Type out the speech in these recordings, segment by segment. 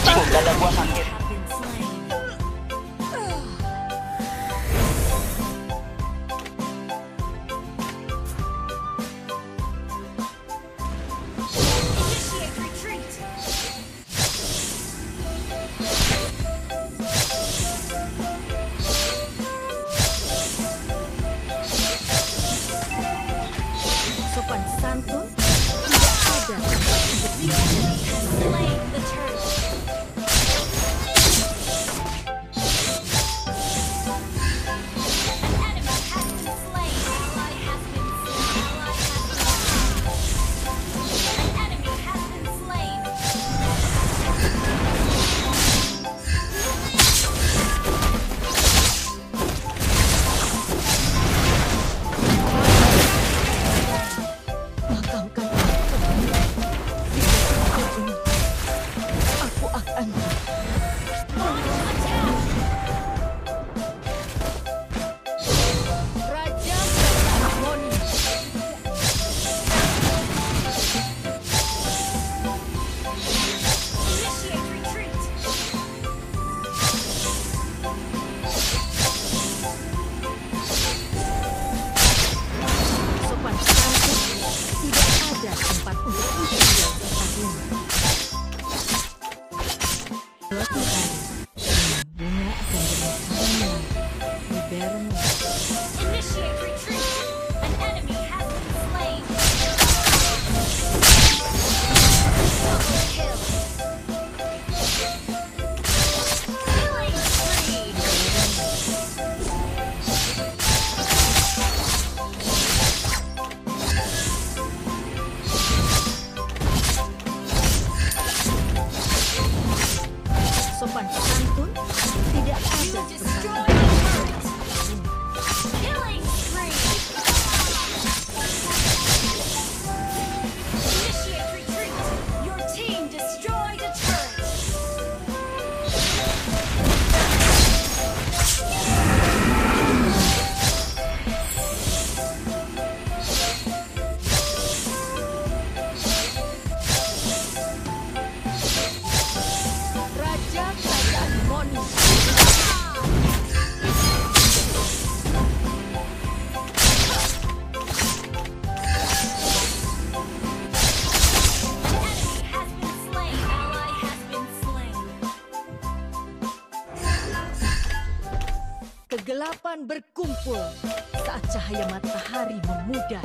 我打不过他。Kegelapan berkumpul saat cahaya matahari memudar.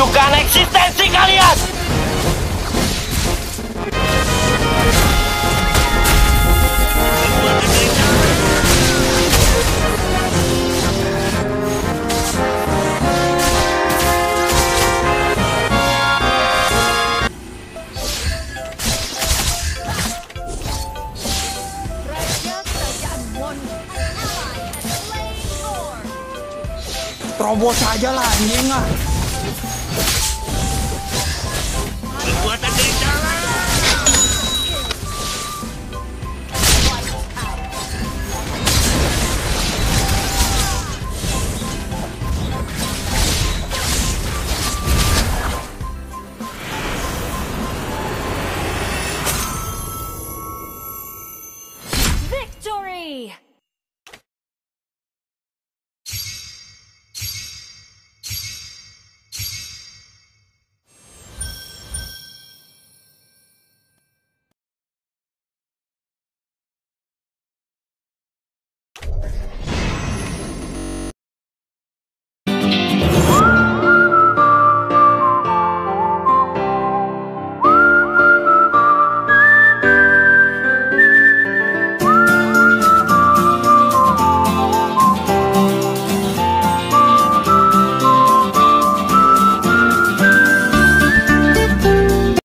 menunjukkan eksistensi kalian. Robot saja lah ini enggak.